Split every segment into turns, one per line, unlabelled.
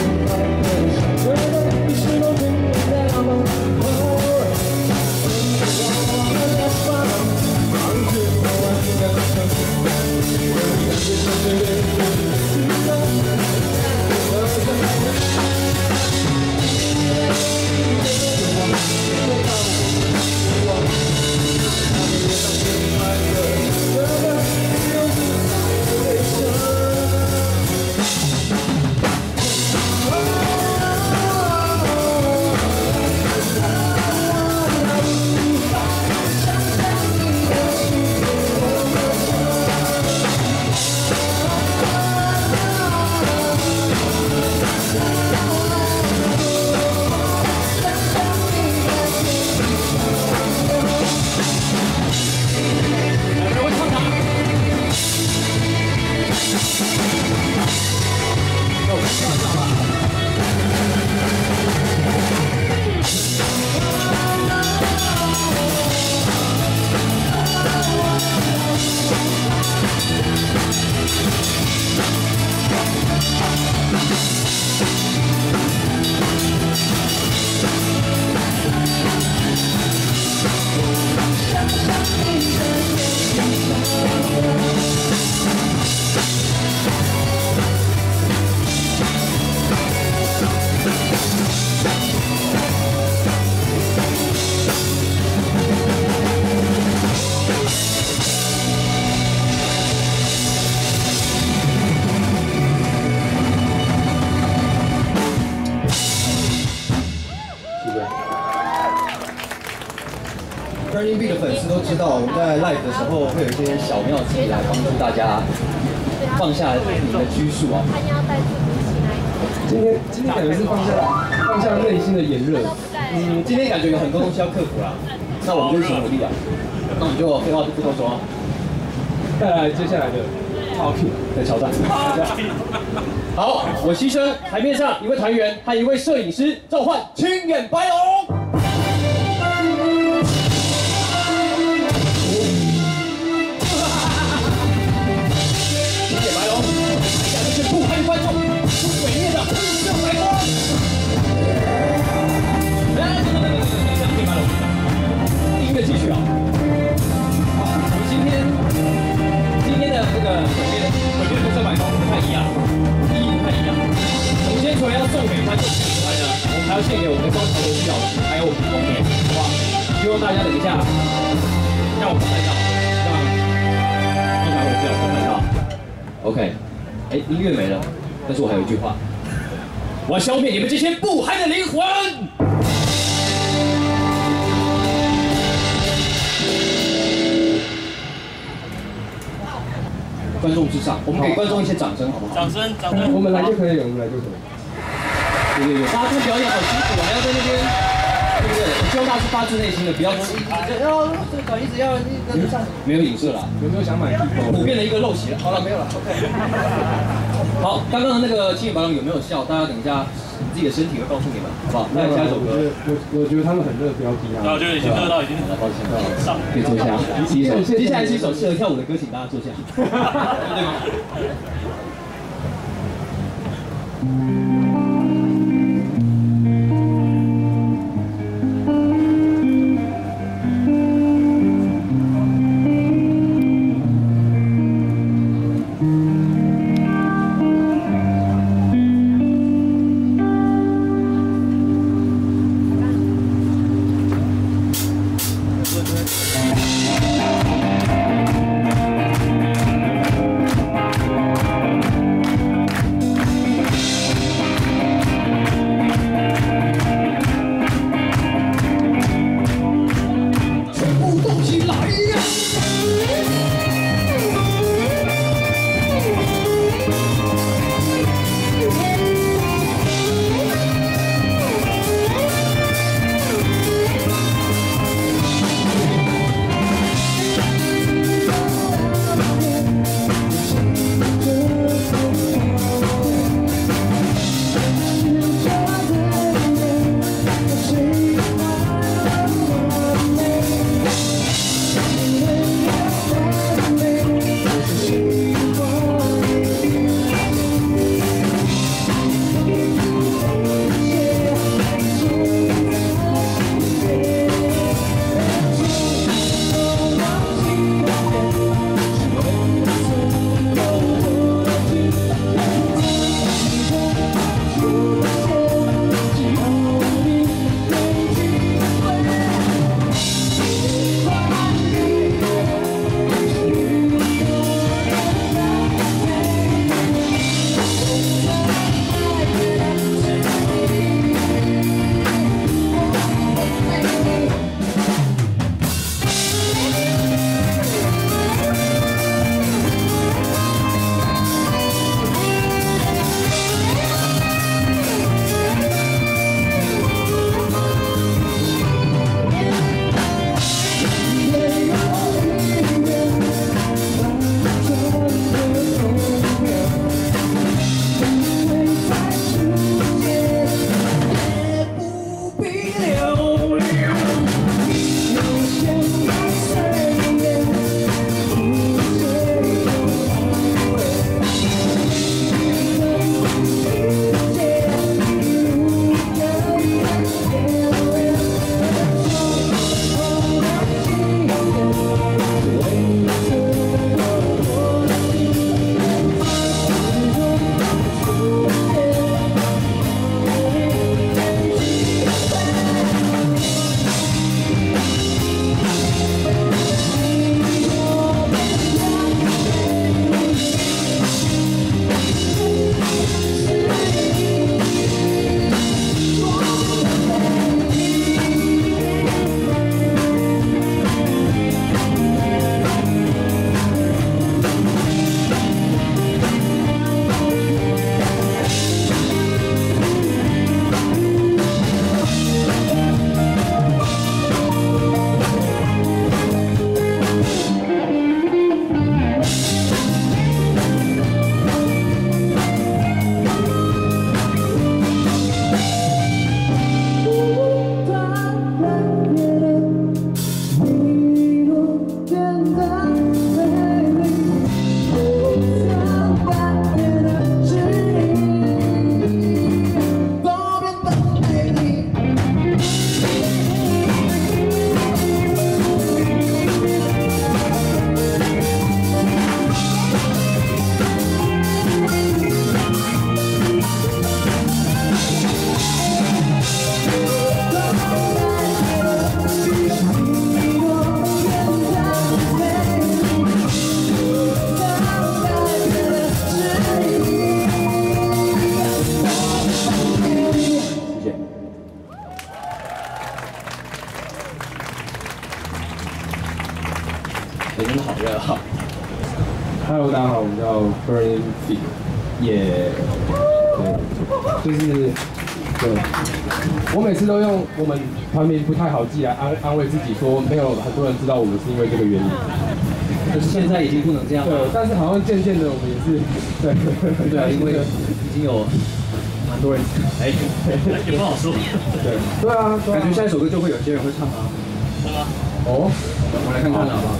Música 都知道，我们在 live 的时候会有一些小妙计来帮助大家放下你的拘束啊。
今天今天感觉是放下放下内心的炎热。
嗯，今天感觉有很多东西要克服啦，那我们就一起努力啊。那我们就废话就不多说，
带来接下来的 talking
的挑战。好，我牺牲台面上一位团员和一位摄影师召唤青眼白龙。音乐没了，但是我还有一句话，我要消灭你们这些不嗨的灵魂。观众至上，我们给观众一些掌声，好不好？
掌声，掌声，
我们来就可以，我们来就可以。
对对对，大家这个表演好辛苦，还要在那边？希望大家是发自内心的，不要急，要这个一直要一直上没有影射了，
有没有想买？
普遍的一个陋习了。好了，没有了，OK。好，刚刚的那个青眼白龙有没有笑？大家等一下，你自己的身体会告诉你们，好不好？那下一首歌，
我我觉得他们很热，不要逼他。
我觉得已经热到已经很
抱歉，上可以坐下。第一首，接下来是一首适合跳舞的歌，请大家坐下。对吗？
每次都用我们团名不太好记来安安慰自己，说没有很多人知道我们是因为这个原因。
可是现在已经不能这样
对
了，，
但是好像渐渐的我们也是对
对啊，因为已经有
蛮多人
哎，也不好说。
对对啊，对啊
感觉下一首歌就会有些人会唱啊。
哦，
我们来看看好不好？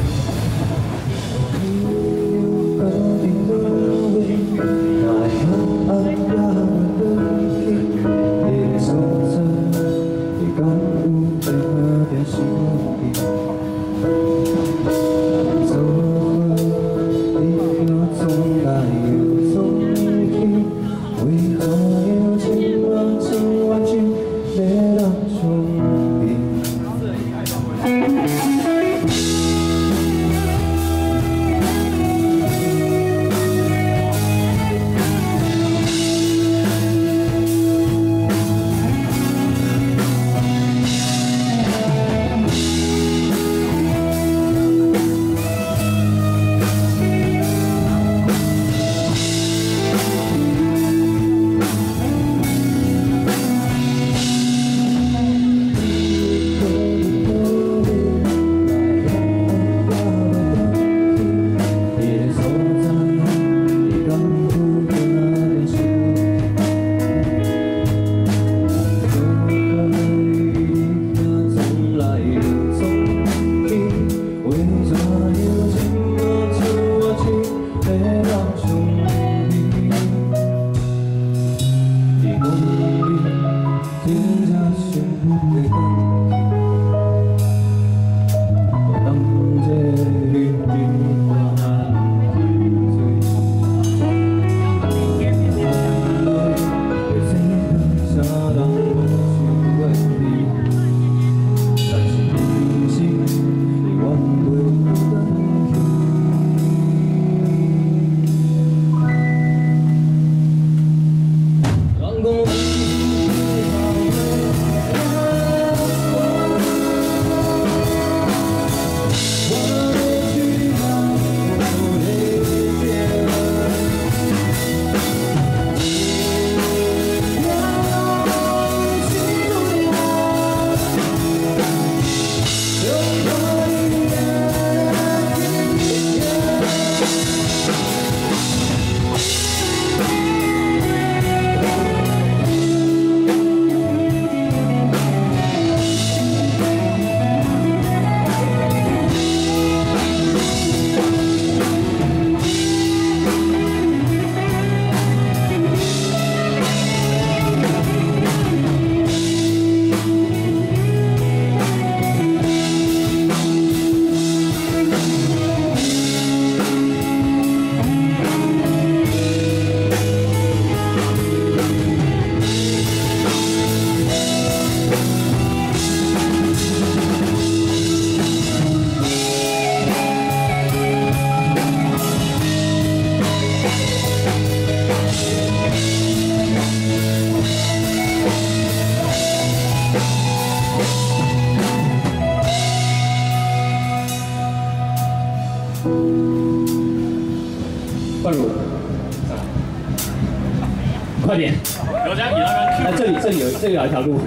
这里有一条路，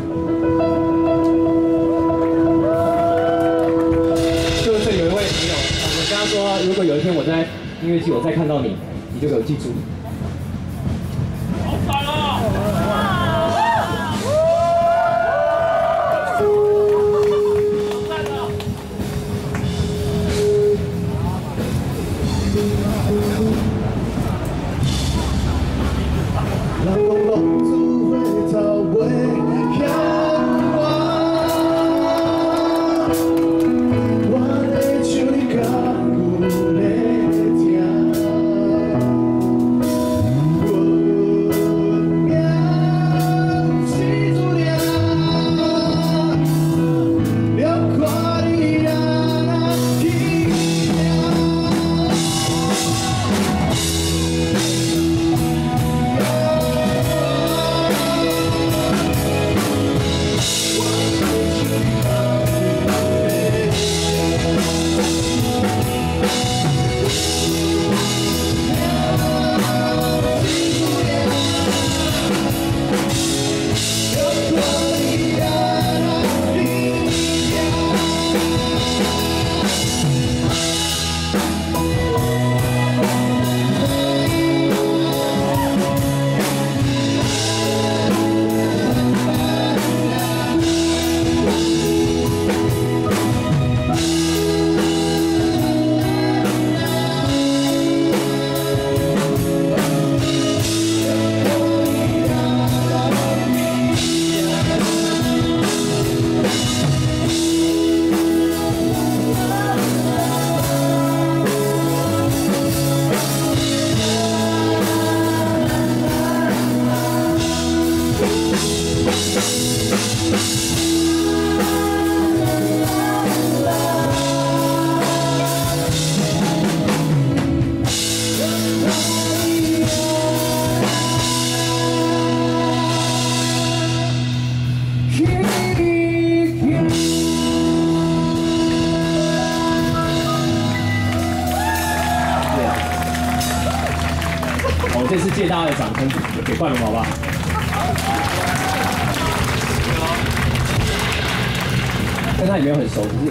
就是有一位朋友，我跟他说，如果有一天我在音乐季我再看到你，你就给我记住。
好惨哦！
人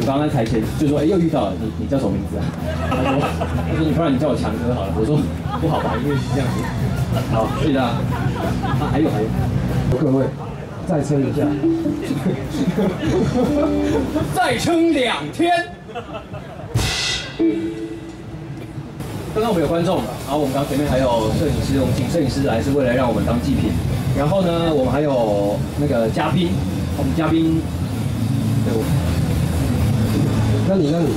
我
刚刚在台前就说，哎，又遇到了，你你叫什么名字啊？他说，他说你不然你叫我强哥好了。我说不好吧，因为是这样子。好，谢谢大家。啊，还有还有，
各位再撑一下，
再撑两天。刚刚我们有观众，然后我们刚前面还有摄影师，我们请摄影师来是为了让我们当祭品。然后呢，我们还有那个嘉宾，我们嘉宾，对我。
那你那你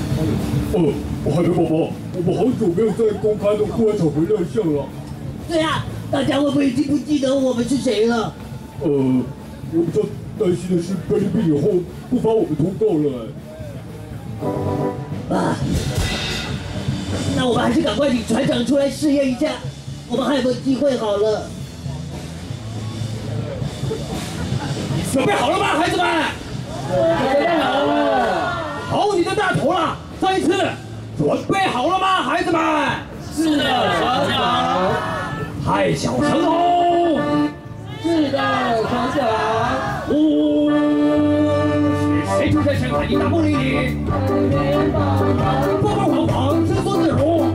呃，我海绵宝宝，我们好久没有在公开的户外场合亮相了。
对啊，大家会不会已经不记得我们是谁了？
呃，我比较担心的是菲律宾以后不发我们通告了。
啊，那我们还是赶快请船长出来试验一下，我们还有没有机会好了？
准备好了吗，孩子们？大头了，再一次，准备好了吗，孩子们？是的，船长。太小声喽。是的，船长。呜、是谁出现深海的大梦里？波波晃晃，伸缩自如。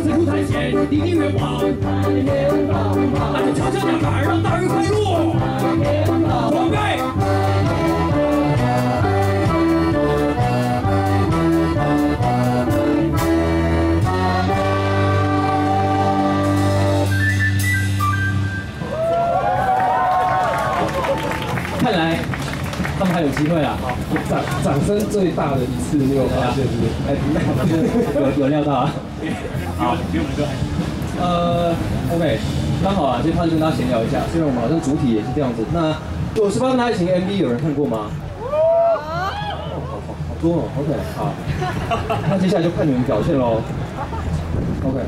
四处探险，离地远望。那就敲敲桨杆，让大看来他们还有机会啊！
掌掌声最大的一次，你有发现是不是？
哎，有有料到啊！好，
比我们哥还
呃，OK，刚好啊，这趴就跟大家闲聊一下。虽然我们好像主体也是这样子。那九十八跟他一起 MV 有人看过吗？哦，好好好多哦。OK，好。那接下来就看你们表现喽。OK。